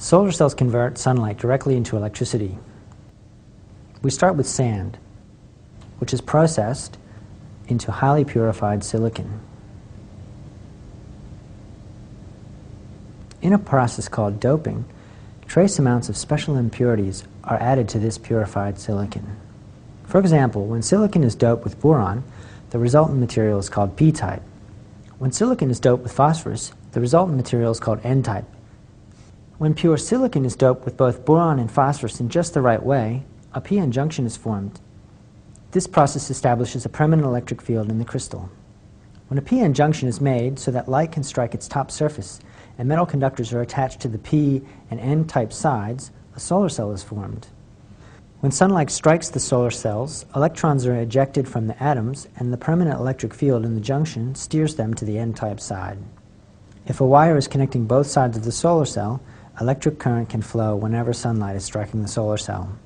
Solar cells convert sunlight directly into electricity. We start with sand, which is processed into highly purified silicon. In a process called doping, trace amounts of special impurities are added to this purified silicon. For example, when silicon is doped with boron, the resultant material is called p-type. When silicon is doped with phosphorus, the resultant material is called n-type. When pure silicon is doped with both boron and phosphorus in just the right way, a p-n junction is formed. This process establishes a permanent electric field in the crystal. When a p-n junction is made so that light can strike its top surface and metal conductors are attached to the p and n-type sides, a solar cell is formed. When sunlight strikes the solar cells, electrons are ejected from the atoms and the permanent electric field in the junction steers them to the n-type side. If a wire is connecting both sides of the solar cell, Electric current can flow whenever sunlight is striking the solar cell.